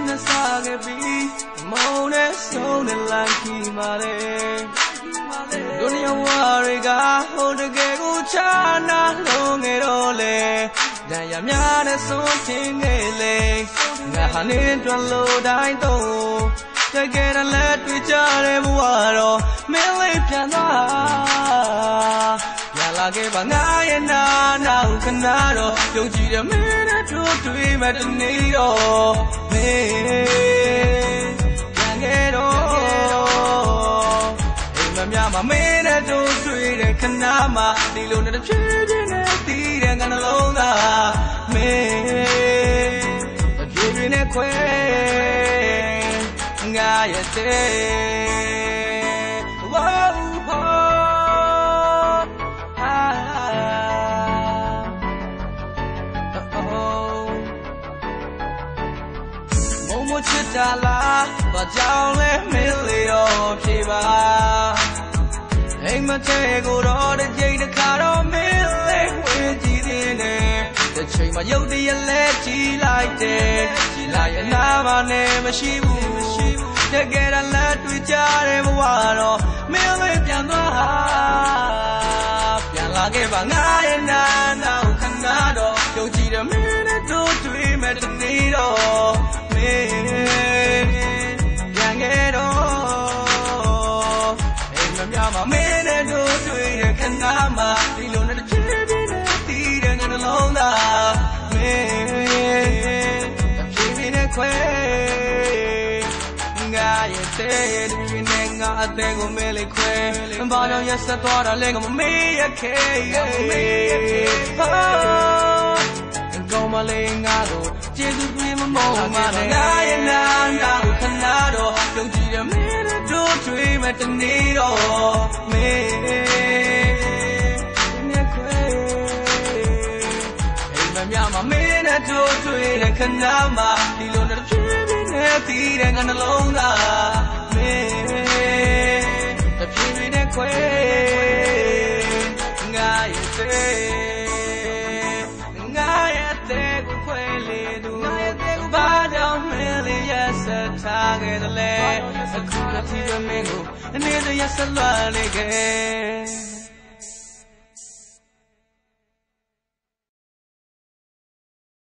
ခဲ့ပြီမုံနဲ့ဆုံးနဲ့လမ်းခီမာလေဒုနီယဝါတွေကဟိုတကယ်ကိုချာနာလုံးငယ်တော့လေဒဏ်ရာများနဲ့ဆုံးချင်းငယ်လေငါဟာနေတွန်လို့တိုင်းတော့တကယ်လည်းတွေ့ကြတဲ့ဘဝတော့မင်းလေးပြန်သွားပြန်လာ ခဲ့ပါငါရဲ့နာနောက်ခဏတော့ယုံကြည်တဲ့မင်းနဲ့တို့တွေ့မဲ့တနေ့တော့မင်းပြန်ခဲ့တော့အိမ်မများမမင်းနဲ့တို့တွေ့တဲ့ခဏမှဒီလိုနဲ့တစ်ဖြည်းဖြည်းနဲ့တည်တဲ့ငါနှလုံးသားမင်းတစ်ဖြည်းဖြည်းနဲ့ခွဲငါရဲ့တဲ့ မုံမချစ်တာလားဘာကြောင့်လဲမင်းလေးတော့ဖြေပါအိမ်မထဲကိုတော့တစ်ချိန်တစ်ခါတော့မင်းလေးဝင်ကြည့်သေးတယ်တစ်ချိန်မှရုပ်တရက်လဲကြည့်လိုက်တယ်ကြည့်လိုက်ရင်နာမနဲ့မရှိဘူးတကယ်တော့လက်တွေ့ကြတဲ့ဘဝတော့မင်းလေးပြန်သွားပြန်လာခဲ့ပါငါရဲ့နာ မှဒီလိုနဲ့တစ်ပြေးပြေးနဲ့တည်တဲ့ငါနှလုံးသားမင်းတစ်ပြေးပြေးနဲ့ခွဲငါရဲ့တဲ့ဒီနဲ့ငါအသေးကိုမဲလေးခွဲဘာကြောင့်ရက်ဆက်သွားတာလဲငါမမေးရခဲမမေးရခဲကောင်းမလေးငါတို့ကျေစုတွေမမောင်းပါနဲ့ငါရဲ့နာနာခဏတော့ယုံကြည်ရမင်းတို့တွေ့မဲ့တနေ့တော့ နဲ့တို့တွေ့တဲ့ခဏမှဒီလိုနဲ့ဖြည်းဖြည်းနဲ့တည်တဲ့ငါနှလုံးသားမင်းတဖြည်းဖြည်းနဲ့ခွဲငါရဲ့တဲ့ငါရဲ့တဲ့ကိုခွဲလေသူငါရဲ့တဲ့ကိုဘာကြောင့်မင်းလေးရက်ဆက်ထားခဲ့တယ်လဲအခုတည်းကမင်းကိုအနေနဲ့ရက်ဆက်လွှတ်လေခဲ့